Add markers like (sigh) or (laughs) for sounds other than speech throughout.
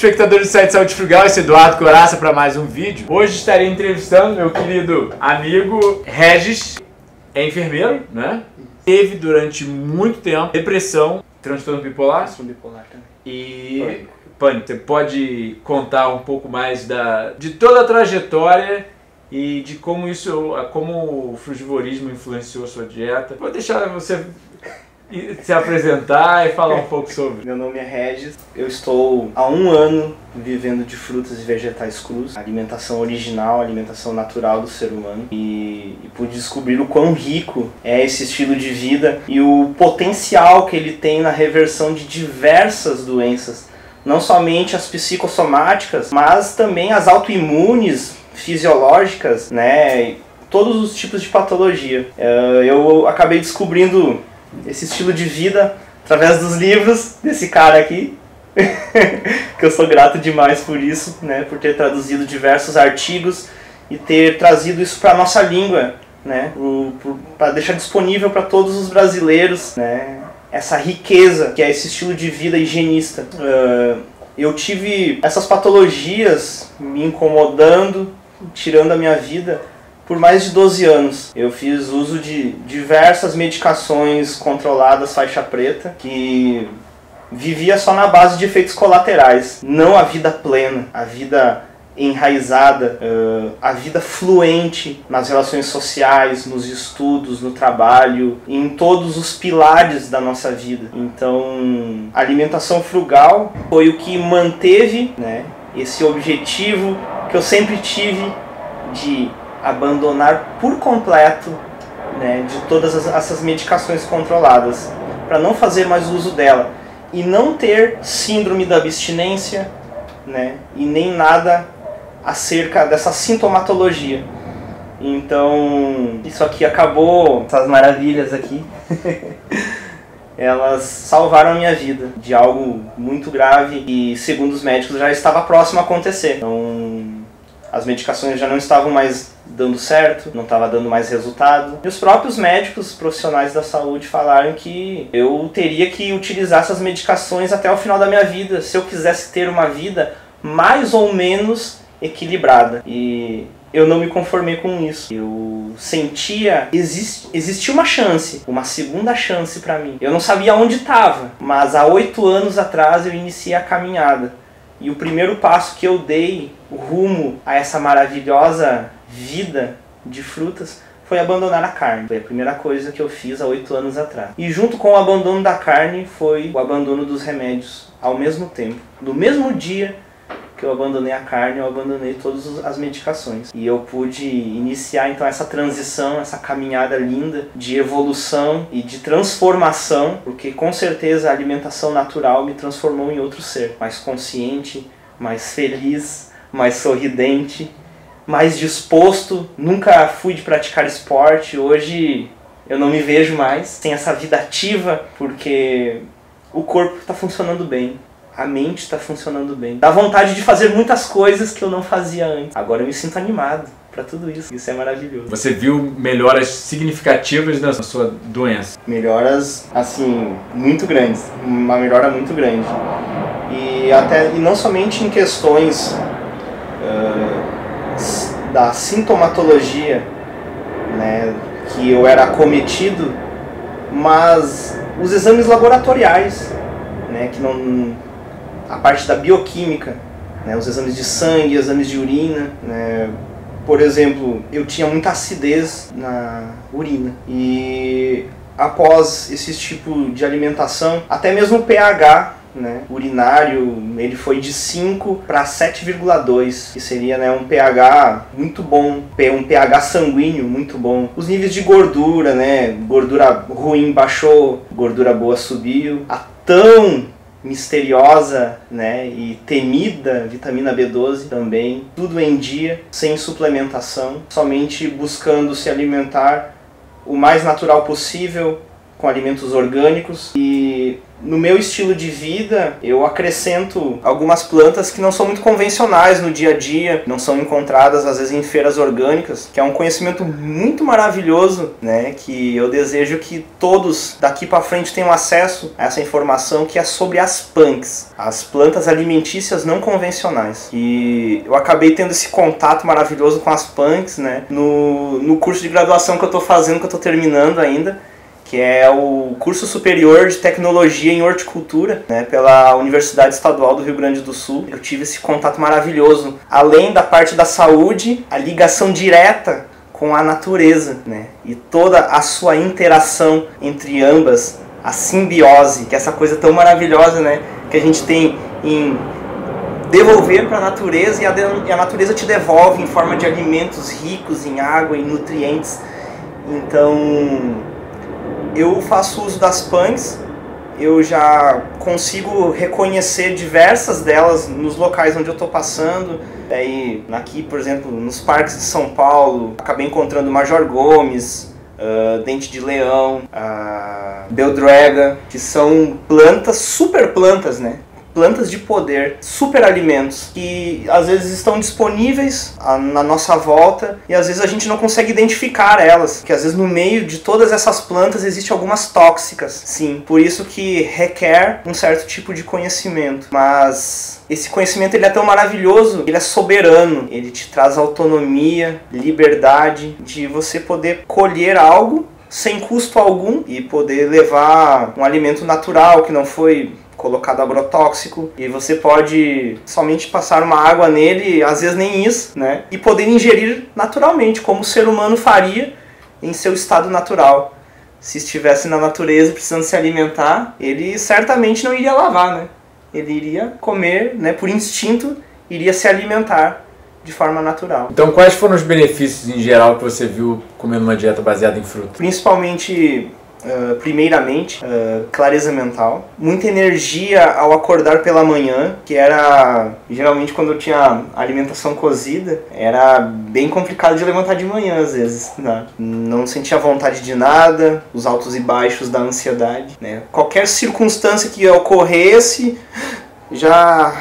espectadores do site Saúde Frugal, esse é Eduardo Coraça para mais um vídeo. Hoje estarei entrevistando meu querido amigo Regis, é enfermeiro, né? Teve durante muito tempo depressão, transtorno bipolar. Transtorno bipolar também. E pânico. Você pode contar um pouco mais da, de toda a trajetória e de como isso, como o frugivorismo influenciou sua dieta. Vou deixar você se apresentar e falar um pouco sobre. Meu nome é Regis, eu estou há um ano vivendo de frutas e vegetais crus, alimentação original, alimentação natural do ser humano e, e pude descobrir o quão rico é esse estilo de vida e o potencial que ele tem na reversão de diversas doenças, não somente as psicossomáticas, mas também as autoimunes, fisiológicas, né? Todos os tipos de patologia. Eh, eu acabei descobrindo esse estilo de vida através dos livros desse cara aqui. (laughs) que eu sou grato demais por isso, né, por ter traduzido diversos artigos e ter trazido isso para nossa língua, né, para deixar disponível para todos os brasileiros, né, essa riqueza que é esse estilo de vida higienista. Uh, eu tive essas patologias me incomodando, tirando a minha vida por mais de 12 anos. Eu fiz uso de diversas medicações controladas faixa preta que vivia só na base de efeitos colaterais, não a vida plena, a vida enraizada, a vida fluente nas relações sociais, nos estudos, no trabalho, em todos os pilares da nossa vida. Então, alimentação frugal foi o que manteve né, esse objetivo que eu sempre tive de abandonar por completo né, de todas as, essas medicações controladas, para não fazer mais uso dela e não ter síndrome da abstinência né, e nem nada acerca dessa sintomatologia. Então, isso aqui acabou, essas maravilhas aqui, (laughs) elas salvaram minha vida de algo muito grave e, segundo os médicos, já estava próximo a acontecer. Então, as medicações já não estavam mais dando certo, não estava dando mais resultado. E os próprios médicos profissionais da saúde falaram que eu teria que utilizar essas medicações até o final da minha vida, se eu quisesse ter uma vida mais ou menos equilibrada. E eu não me conformei com isso. Eu sentia exist, existia uma chance, uma segunda chance para mim. Eu não sabia onde estava, mas há oito anos atrás eu iniciei a caminhada. E o primeiro passo que eu dei rumo a essa maravilhosa vida de frutas foi abandonar a carne. Foi a primeira coisa que eu fiz há oito anos atrás. E junto com o abandono da carne foi o abandono dos remédios ao mesmo tempo. No mesmo dia que eu abandonei a carne, eu abandonei todas as medicações. E eu pude iniciar então essa transição, essa caminhada linda de evolução e de transformação, porque com certeza a alimentação natural me transformou em outro ser, mais consciente, mais feliz, mais sorridente, mais disposto. Nunca fui de praticar esporte, hoje eu não me vejo mais sem essa vida ativa, porque o corpo está funcionando bem a mente está funcionando bem. Dá vontade de fazer muitas coisas que eu não fazia antes. Agora eu me sinto animado para tudo isso. Isso é maravilhoso. Você viu melhoras significativas na sua doença? Melhoras, assim, muito grandes. Uma melhora muito grande. E, até, e não somente em questões uh, da sintomatologia, né, que eu era acometido, mas os exames laboratoriais, né, que não a parte da bioquímica, né, os exames de sangue, exames de urina. Né, por exemplo, eu tinha muita acidez na urina e após esse tipo de alimentação, até mesmo o pH né, urinário, ele foi de 5 para 7,2, que seria né, um pH muito bom, um pH sanguíneo muito bom. Os níveis de gordura, né, gordura ruim baixou, gordura boa subiu. A tão misteriosa né, e temida vitamina B12 também, tudo em dia, sem suplementação, somente buscando se alimentar o mais natural possível com alimentos orgânicos e no meu estilo de vida, eu acrescento algumas plantas que não são muito convencionais no dia a dia, não são encontradas às vezes em feiras orgânicas, que é um conhecimento muito maravilhoso, né, que eu desejo que todos daqui para frente tenham acesso a essa informação que é sobre as punks, as plantas alimentícias não convencionais. E eu acabei tendo esse contato maravilhoso com as punks, né, no, no curso de graduação que eu estou fazendo, que eu estou terminando ainda, que é o curso superior de tecnologia em horticultura, né, pela Universidade Estadual do Rio Grande do Sul. Eu tive esse contato maravilhoso, além da parte da saúde, a ligação direta com a natureza, né, e toda a sua interação entre ambas, a simbiose, que é essa coisa tão maravilhosa, né, que a gente tem em devolver para a natureza e a, natureza te devolve em forma de alimentos ricos em água e nutrientes. Então, eu faço uso das pães, eu já consigo reconhecer diversas delas nos locais onde eu estou passando. Daí, aqui, por exemplo, nos parques de São Paulo, acabei encontrando Major Gomes, uh, Dente de Leão, uh, Beldraga, que são plantas, super plantas, né? Plantas de poder, superalimentos que às vezes estão disponíveis na nossa volta e às vezes a gente não consegue identificar elas, que às vezes no meio de todas essas plantas existe algumas tóxicas. Sim, por isso que requer um certo tipo de conhecimento, mas esse conhecimento ele é tão maravilhoso, ele é soberano, ele te traz autonomia, liberdade de você poder colher algo sem custo algum e poder levar um alimento natural que não foi colocado agrotóxico e você pode somente passar uma água nele, às vezes nem isso, né? E poder ingerir naturalmente, como o ser humano faria em seu estado natural. Se estivesse na natureza precisando se alimentar, ele certamente não iria lavar, né? Ele iria comer, né, por instinto, iria se alimentar de forma natural. Então, quais foram os benefícios em geral que você viu comendo uma dieta baseada em fruta? Principalmente Uh, primeiramente, uh, clareza mental, muita energia ao acordar pela manhã, que era geralmente quando eu tinha alimentação cozida, era bem complicado de levantar de manhã às vezes, né? não sentia vontade de nada, os altos e baixos da ansiedade, né? Qualquer circunstância que ocorresse, já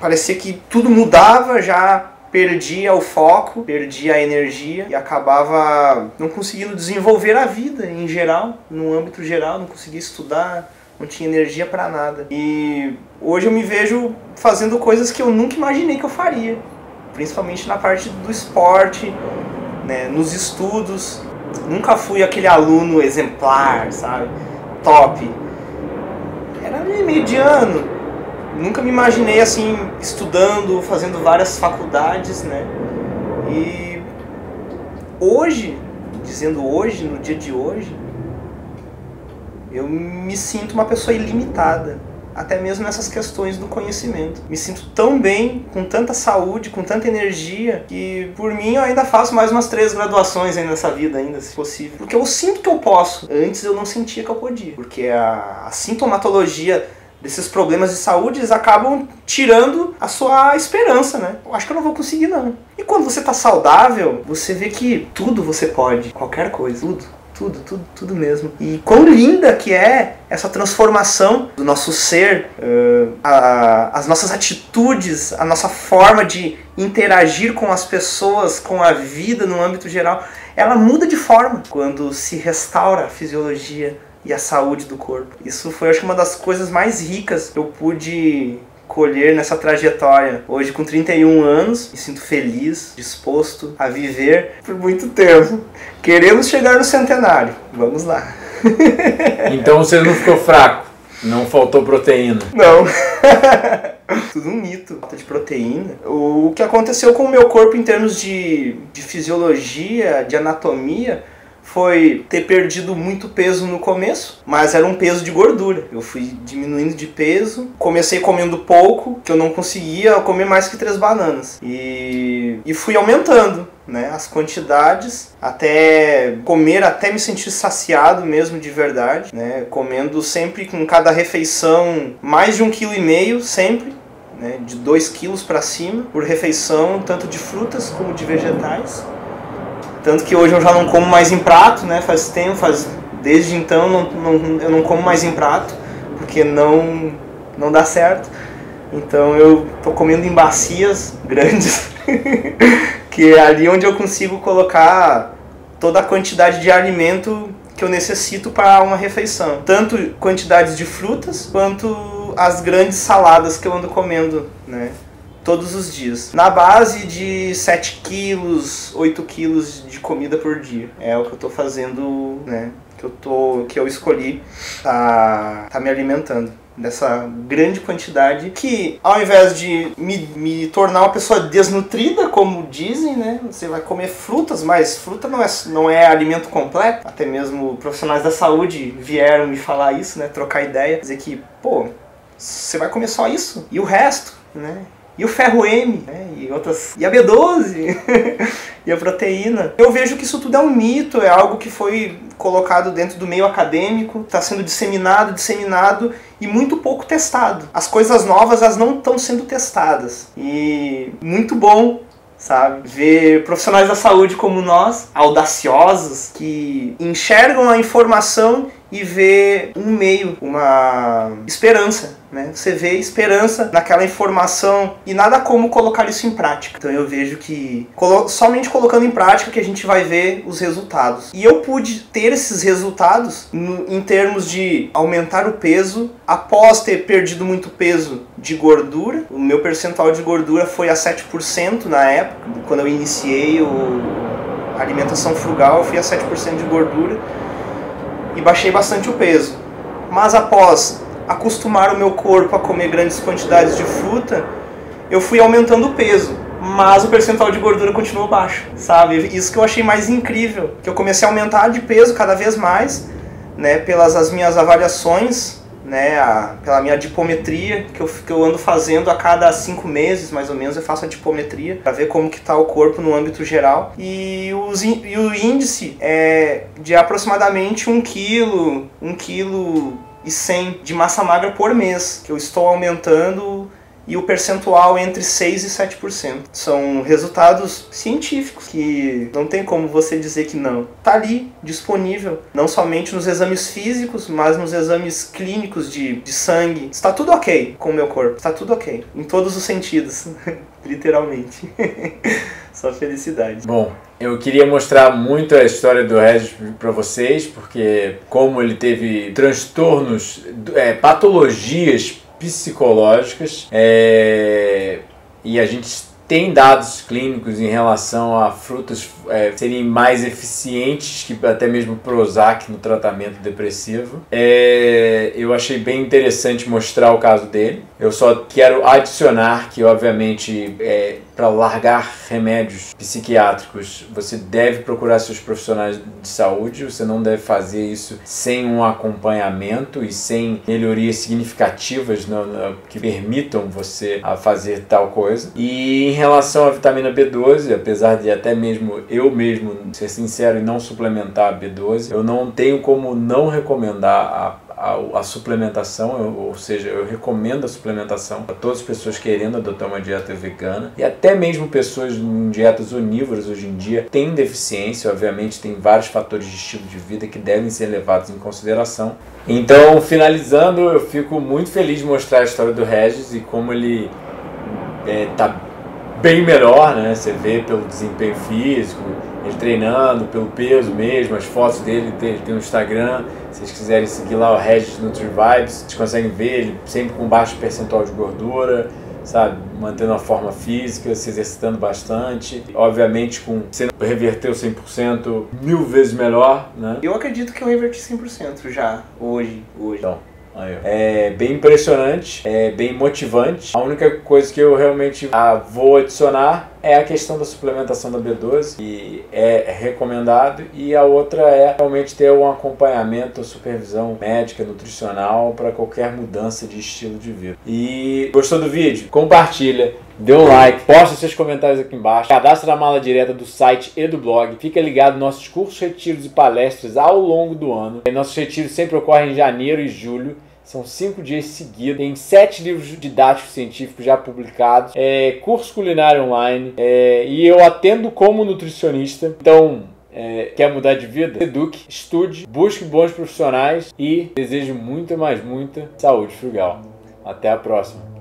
parecia que tudo mudava, já perdia o foco, perdia a energia e acabava não conseguindo desenvolver a vida em geral, no âmbito geral, não conseguia estudar, não tinha energia para nada. E hoje eu me vejo fazendo coisas que eu nunca imaginei que eu faria, principalmente na parte do esporte, né, nos estudos. Nunca fui aquele aluno exemplar, sabe? Top. Era mediano, nunca me imaginei assim estudando, fazendo várias faculdades, né? E hoje, dizendo hoje, no dia de hoje, eu me sinto uma pessoa ilimitada, até mesmo nessas questões do conhecimento. Me sinto tão bem, com tanta saúde, com tanta energia, que por mim eu ainda faço mais umas três graduações aí nessa vida ainda, se possível. Porque eu sinto que eu posso. Antes eu não sentia que eu podia. Porque a, a sintomatologia desses problemas de saúde, acabam tirando a sua esperança, né? Eu acho que eu não vou conseguir, não. E quando você tá saudável, você vê que tudo você pode, qualquer coisa, tudo. Tudo, tudo, tudo mesmo. E quão linda que é essa transformação do nosso ser, uh, a, as nossas atitudes, a nossa forma de interagir com as pessoas, com a vida no âmbito geral. Ela muda de forma quando se restaura a fisiologia, e a saúde do corpo. Isso foi, acho que, uma das coisas mais ricas que eu pude colher nessa trajetória. Hoje, com 31 anos, me sinto feliz, disposto a viver por muito tempo. Queremos chegar no centenário. Vamos lá. (laughs) Então você não ficou fraco? Não faltou proteína? Não. (laughs) Tudo um mito. Falta de proteína. O que aconteceu com o meu corpo em termos de, de fisiologia, de anatomia, foi ter perdido muito peso no começo, mas era um peso de gordura. Eu fui diminuindo de peso, comecei comendo pouco, que eu não conseguia comer mais que três bananas. E, e fui aumentando. Né, as quantidades até comer até me sentir saciado mesmo de verdade né, comendo sempre com cada refeição mais de um quilo e meio sempre né, de dois quilos para cima por refeição tanto de frutas como de vegetais tanto que hoje eu já não como mais em prato, né? Faz tempo, faz desde então não, não, eu não como mais em prato, porque não, não dá certo. Então eu tô comendo em bacias (laughs) grandes, que é ali onde eu consigo colocar toda a quantidade de alimento que eu necessito para uma refeição. Tanto quantidades de frutas quanto as grandes saladas que eu ando comendo, né? Todos os dias. Na base de 7 quilos, 8 quilos de comida por dia. É o que eu tô fazendo, né? Que eu, tô, que eu escolhi tá, tá me alimentando dessa grande quantidade que ao invés de me, me tornar uma pessoa desnutrida, como dizem, né? Você vai comer frutas, mas fruta não é, não é alimento completo. Até mesmo profissionais da saúde vieram me falar isso, né? Trocar ideia, dizer que, pô, você vai comer só isso e o resto, né? E o ferro M, né? E outras. E a B12 (laughs) e a proteína. Eu vejo que isso tudo é um mito, é algo que foi colocado dentro do meio acadêmico, está sendo disseminado, disseminado e muito pouco testado. As coisas novas elas não estão sendo testadas. E muito bom sabe? Ver profissionais da saúde como nós, audaciosos, que enxergam a informação e vê um meio, uma esperança, né? Você vê esperança naquela informação e nada como colocar isso em prática. Então eu vejo que somente colocando em prática que a gente vai ver os resultados. E eu pude ter esses resultados em termos de aumentar o peso após ter perdido muito peso de gordura. O meu percentual de gordura foi a 7% na época, quando eu iniciei o a alimentação frugal, eu fui a 7% de gordura e baixei bastante o peso. Mas após acostumar o meu corpo a comer grandes quantidades de fruta, eu fui aumentando o peso, mas o percentual de gordura continuou baixo, sabe? Isso que eu achei mais incrível, que eu comecei a aumentar de peso cada vez mais, né, pelas as minhas avaliações né, a, pela minha dipometria que eu, que eu ando fazendo a cada cinco meses, mais ou menos, eu faço a dipometria para ver como que está o corpo no âmbito geral. E, os, e o índice é de aproximadamente 1 kg, 1 kg e 100 de massa magra por mês, que eu estou aumentando e o percentual entre 6 e 7%. São resultados científicos que não tem como você dizer que não. Tá ali, disponível, não somente nos exames físicos, mas nos exames clínicos de, de sangue. Está tudo ok com o meu corpo, está tudo ok, em todos os sentidos, (laughs) literalmente. (laughs) Só felicidade. Bom, eu queria mostrar muito a história do Regis para vocês, porque como ele teve transtornos, é, patologias psicológicas é, e a gente tem dados clínicos em relação a frutas é, serem mais eficientes que até mesmo Prozac no tratamento depressivo. É, eu achei bem interessante mostrar o caso dele. Eu só quero adicionar que, obviamente, é, para largar remédios psiquiátricos, você deve procurar seus profissionais de saúde, você não deve fazer isso sem um acompanhamento e sem melhorias significativas no, no, que permitam você a fazer tal coisa. E em relação à vitamina B12, apesar de até mesmo eu mesmo ser sincero e não suplementar a B12, eu não tenho como não recomendar a a, a suplementação, eu, ou seja, eu recomendo a suplementação para todas as pessoas querendo adotar uma dieta vegana e até mesmo pessoas em dietas onívoras hoje em dia têm deficiência, obviamente tem vários fatores de estilo de vida que devem ser levados em consideração. Então, finalizando, eu fico muito feliz de mostrar a história do Regis e como ele está é, bem melhor, né? Você vê pelo desempenho físico, ele treinando, pelo peso mesmo, as fotos dele, ele tem um Instagram se vocês quiserem seguir lá o Regis Nutri Vibes, vocês conseguem ver ele sempre com baixo percentual de gordura, sabe? Mantendo a forma física, se exercitando bastante. Obviamente, com você reverteu 100%, mil vezes melhor, né? Eu acredito que eu reverti 100% já, hoje. hoje. Então. É bem impressionante, é bem motivante. A única coisa que eu realmente ah, vou adicionar é a questão da suplementação da B12, que é recomendado, e a outra é realmente ter um acompanhamento, supervisão médica, nutricional para qualquer mudança de estilo de vida. E gostou do vídeo? Compartilha, dê um like, posta seus comentários aqui embaixo, cadastra na mala direta do site e do blog, fica ligado nos nossos cursos, retiros e palestras ao longo do ano. Nossos retiros sempre ocorrem em janeiro e julho. São cinco dias seguidos. Tem sete livros didáticos científicos já publicados. É, curso culinário online. É, e eu atendo como nutricionista. Então, é, quer mudar de vida? Eduque, estude, busque bons profissionais e desejo muito mais muita saúde frugal. Até a próxima.